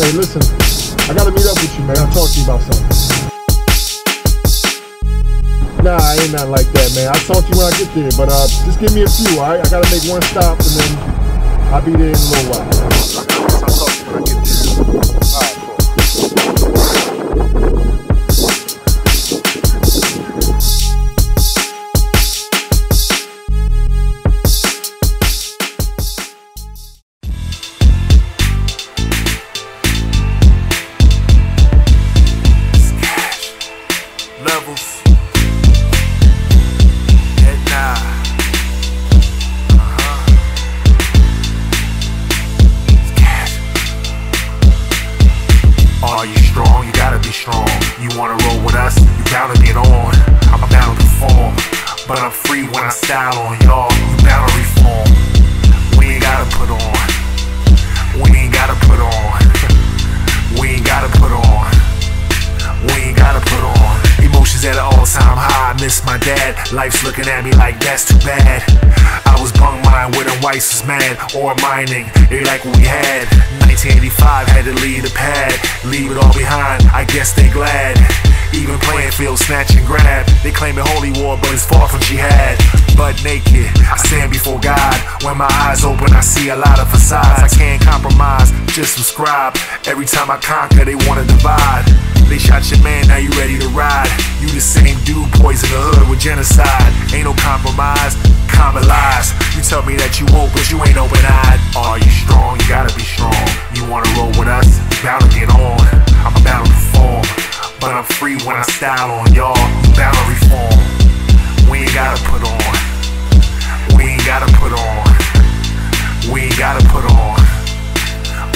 Hey, listen, I gotta meet up with you, man. I'll talk to you about something. Nah, I ain't nothing like that, man. I'll talk to you when I get there, but uh, just give me a few, alright? I gotta make one stop and then I'll be there in a little while. Strong. You wanna roll with us? You gotta get on. I'm bound to perform. But I'm free when I style on y'all. You bound to reform. We ain't gotta put on. We ain't gotta put on. We ain't gotta put on. We ain't gotta put on miss my dad. Life's looking at me like that's too bad. I was bung mine with them whites was mad or mining. They like what we had. 1985 had to leave the pad, leave it all behind. I guess they glad. Even playing field snatch and grab. They claim it holy war, but it's far from jihad. But naked, I stand before God. When my eyes open, I see a lot of facades. I can't compromise, just subscribe. Every time I conquer, they wanna divide. They shot your man, now you ready to ride. You the same dude, poison the hood with genocide. Ain't no compromise, common lies. You tell me that you won't, but you ain't open eyed. Are you strong? You gotta be strong. You wanna roll with us? Bound to get on. I'm about to perform. But I'm free when I style on y'all. Bound to reform. We ain't gotta put on. We ain't gotta put on. We ain't gotta put on.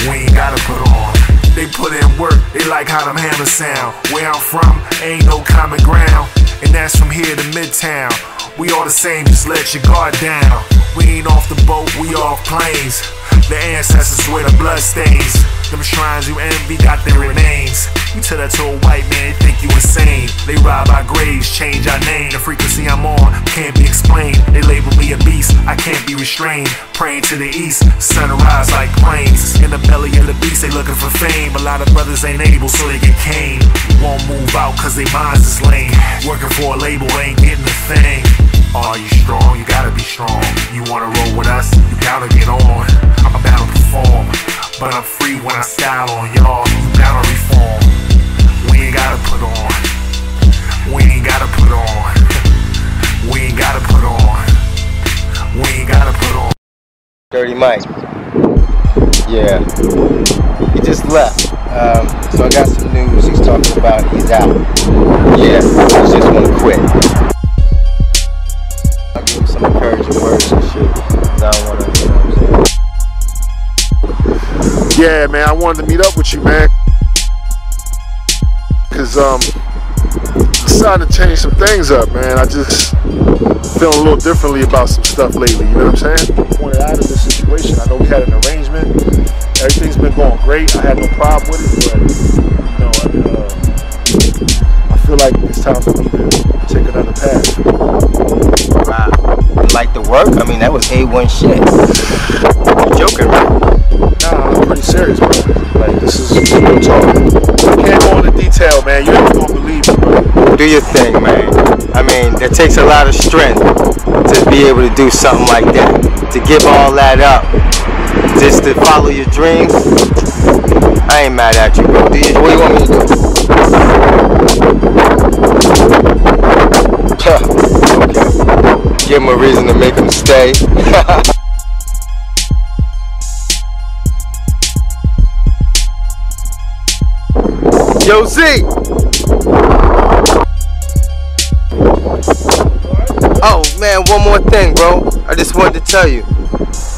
We ain't gotta put on. They put in work, they like how them hammers sound. Where I'm from, ain't no common ground. And that's from here to Midtown. We all the same, just let your guard down. We ain't off the boat, we off planes. The ancestors wear the blood stains. Them shrines you envy got their remains. You tell that to a white man, they think you insane. They rob our graves, change our name. The frequency I'm on can't be explained. They label me a beast, I can't be restrained. Praying to the east, sunrise like planes. In the belly of the beast, they looking for fame. A lot of brothers ain't able, so they get cane. Won't move out cause they minds is lame. Working for a label, ain't getting a thing. Are you strong? You gotta be strong. You wanna roll with us? You gotta get on. I'm about to perform. But I'm free when I style on y'all. You gotta reform. We ain't gotta put on. We ain't gotta put on. We ain't gotta put on. We ain't gotta put on. Dirty Mike. Yeah. He just left. Um, so I got some news. He's talking about he's out. Yeah, he just want to quit. I give him some encouraging words and shit. 'cause I don't want to, you know what I'm saying? Yeah, man, I wanted to meet up with you, man. Cause um, decided to change some things up, man. I just feeling a little differently about some stuff lately. You know what I'm saying? Wanted out of this situation. I know we had an arrangement. Everything's been going great. I had no problem with it, but you know, I, uh, I feel like it's time for me to take another path. Wow. You like the work? I mean, that was A1 shit. You're joking, right? Nah, I'm pretty serious, bro. Like this is real talk. I can't go into detail, man. You ain't gonna believe me, bro. Do your thing, man. I mean, it takes a lot of strength to be able to do something like that. To give all that up. Just to follow your dreams. I ain't mad at you, bro. Do you, what do you want me to do? okay. Give him a reason to make him stay. Yo, Z! Oh man, one more thing, bro. I just wanted to tell you.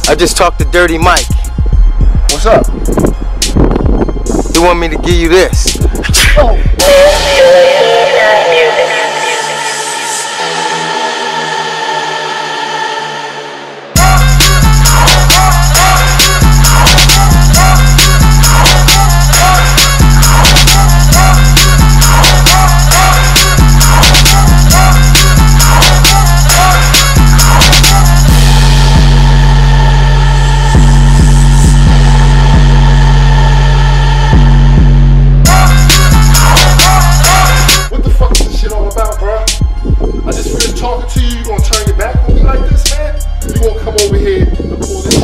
I just talked to Dirty Mike. What's up? He want me to give you this. Oh.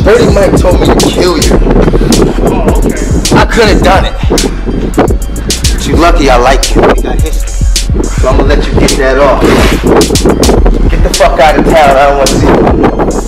Dirty Mike told me to kill you. Oh, okay. I could have done it. But you lucky I like you. We got history. So I'm gonna let you get that off. Get the fuck out of town. I don't want to see you.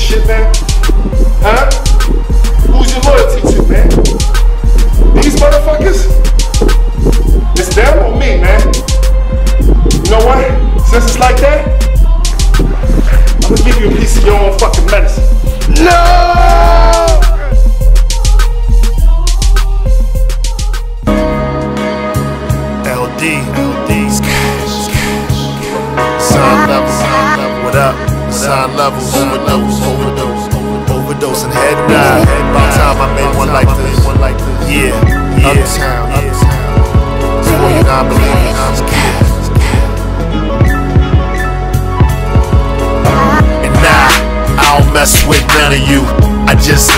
Shit, man?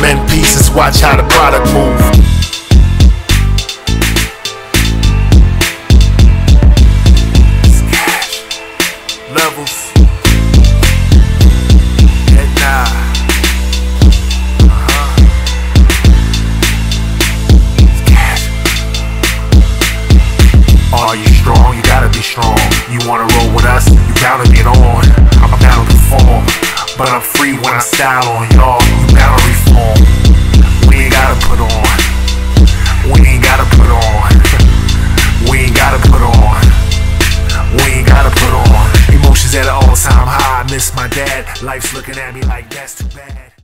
I pieces, watch how the product move. levels. Uh-huh. Are you strong? You gotta be strong. You wanna roll with us? You gotta get on. I'm bound to perform, but I'm free when I style on. You Life's looking at me like that's too bad.